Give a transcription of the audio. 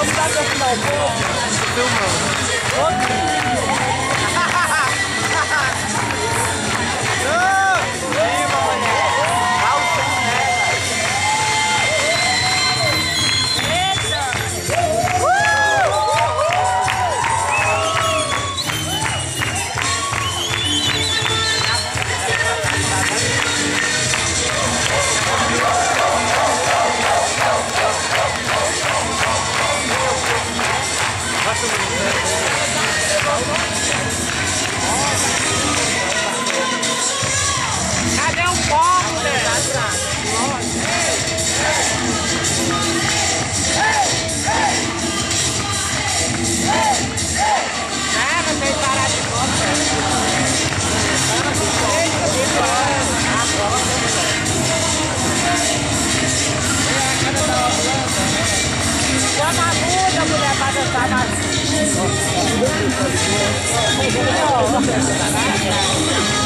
Vamos lá, meu final. Filmando. Thank you. De conta. Chama a muda, mulher, pra dançar na E a muda vai ver a dança pra mim.